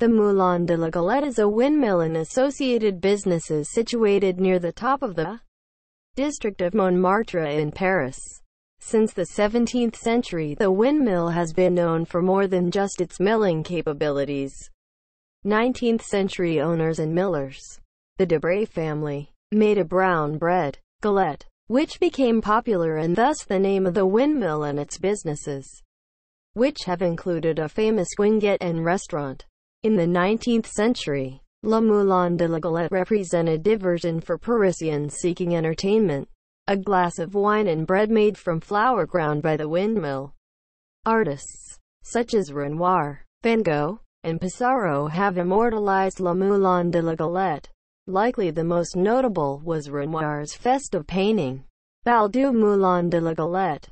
The Moulin de la Galette is a windmill and associated businesses situated near the top of the district of Montmartre in Paris. Since the 17th century, the windmill has been known for more than just its milling capabilities. 19th century owners and millers, the Debray family, made a brown bread, galette, which became popular and thus the name of the windmill and its businesses, which have included a famous guinguette and restaurant. In the 19th century, Le Moulin de la Galette represented diversion for Parisians seeking entertainment. A glass of wine and bread made from flour ground by the windmill. Artists, such as Renoir, Van Gogh, and Pissarro have immortalized Le Moulin de la Galette. Likely the most notable was Renoir's festive painting, Bal du Moulin de la Galette.